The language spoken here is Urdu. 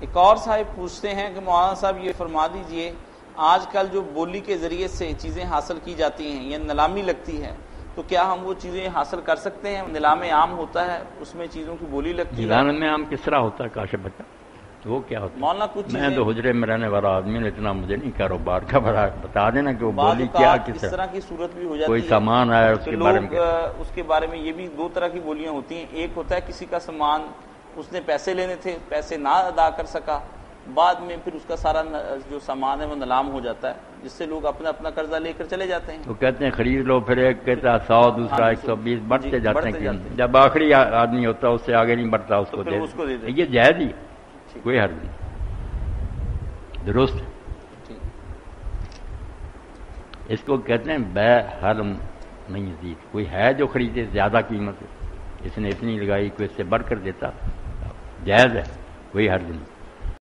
ایک اور صاحب پوچھتے ہیں کہ مولانا صاحب یہ فرما دیجیے آج کل جو بولی کے ذریعے سے چیزیں حاصل کی جاتی ہیں یا نلامی لگتی ہے تو کیا ہم وہ چیزیں حاصل کر سکتے ہیں؟ نلام عام ہوتا ہے اس میں چیزوں کی بولی لگتی ہے؟ نیلام میں عام کس طرح ہوتا ہے کاشف بچہ؟ وہ کیا ہوتا ہے؟ مولانا کچھ میں تو حجرے میں رہنے والا آدمی ہوں اتنا مجھے نہیں کاروبار کا بڑا بتا دینا کہ وہ بولی کیا کس طرح؟ کی صورت بھی ہو جاتی کوئی سامان آیا اس کے بارے میں؟ اس کے بارے میں یہ بھی دو طرح کی بولیاں ہوتی ہیں۔ ایک ہوتا ہے کسی کا سامان اس نے پیسے لینے تھے پیسے نہ ادا کر سکا۔ بعد میں پھر اس کا سارا جو سامان ہے وہ نیلام ہو جاتا ہے جس سے لوگ اپنا اپنا قرضہ لے کر چلے جاتے ہیں۔ وہ کہتے ہیں خرید لو پھر ایک کہتا ہے سو دوسرا ہاں، ایک سو بیس بڑھتے جی، جاتے بڑھتے ہیں جاتے ہیں۔ جب آخری آدمی ہوتا ہے اس سے آگے نہیں بڑھتا اس کو دے۔ یہ جائز ہی۔ کوئی حرض نہیں۔ درست۔ اس کو کہتے ہیں بے حرم نہیں عزیز کوئی ہے جو خریدے زیادہ قیمت اس نے اتنی لگائی کوئی اس سے بڑھ کر دیتا۔ جائز ہے کوئی حرض نہیں